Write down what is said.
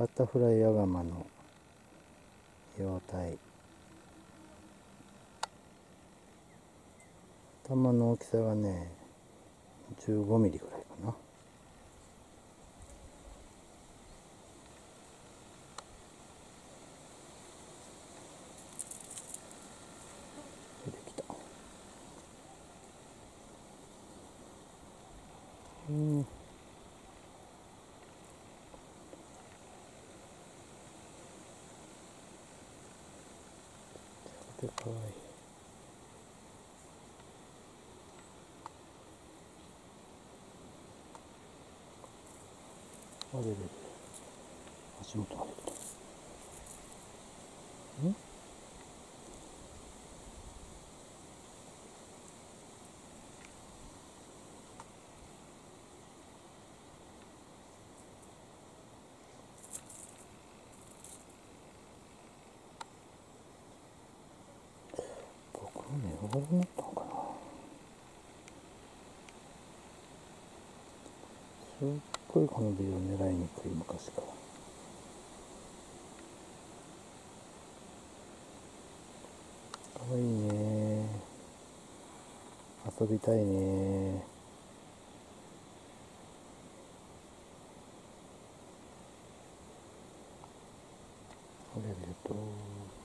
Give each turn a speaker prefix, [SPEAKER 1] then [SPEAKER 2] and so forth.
[SPEAKER 1] バタフライアガマの幼体頭の大きさがね15ミリぐらいかな。出てきた。うん。でかいあれれれ足元が出てきたん汚れにかなすっごいこのビル狙いにくい昔から。かわいいね。遊びたいね。これでと。